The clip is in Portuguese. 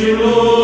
de.